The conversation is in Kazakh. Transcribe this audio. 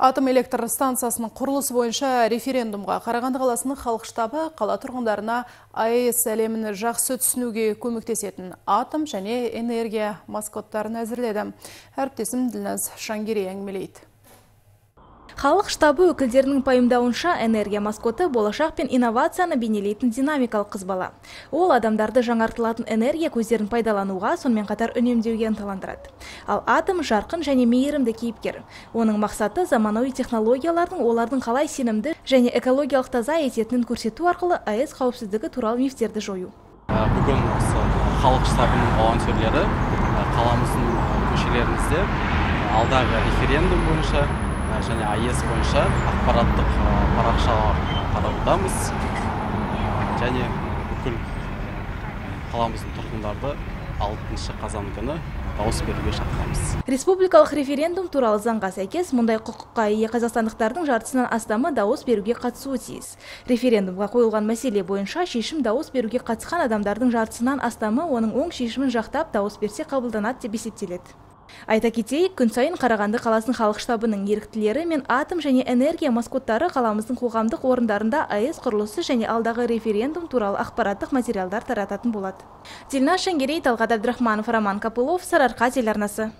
Атом электр станциясының құрылысы бойынша референдумға Қарағанды қаласының халық штабы қала тұрғындарына АЭС әлемін жақсы түсінуге көмектесетін атом және энергия маскоттарын әзірледі. Әріптесім Ділназ Шангири әңгімелейді. Халық штабы өкілдерінің пайымдауынша энергия маскоты болашақ пен инновацияны бейнелейтін динамикалық қызбала. Ол адамдарды жаңартылатын энергия көздерін пайдалануға, сонымен қатар үнемдеуге ынталандырады. Ал атом жарқын және мейірімді кейіпкер. Оның мақсаты заманауи технологиялардың олардың қалай сенімді және экологиялық таза ететінін көрсету арқылы АЭС қауіпсіздігі туралы мифтерді жою. Бүгін осы халық штабының волонтерлері қаламыздың көшелерімізде алдағы референдум бойынша және аэс бойынша ақпараттық парақшалар таратудамыз және бүкіл қаламыздың тұрғындарды алтыншы қазан күні дауыс беруге шақырамыз. Республикалық референдум туралы заңға сәйкес мұндай құқыққа ие қазақстандықтардың жартысынан астамы дауыс беруге қатысуы тиіс. Референдумға қойылған мәселе бойынша шешім дауыс беруге қатысқан адамдардың жартысынан астамы оның оң шешімін жақтап дауыс берсе қабылданады деп есептеледі. Айта кетейік күн сайын қарағанды қаласының халық штабының еріктілері мен атом және энергия маскоттары қаламыздың қоғамдық орындарында аэс құрылысы және алдағы референдум туралы ақпараттық материалдар тарататын болады. Дильназ талғат әбдірахманов роман копылов сарыарқа телеарнасы.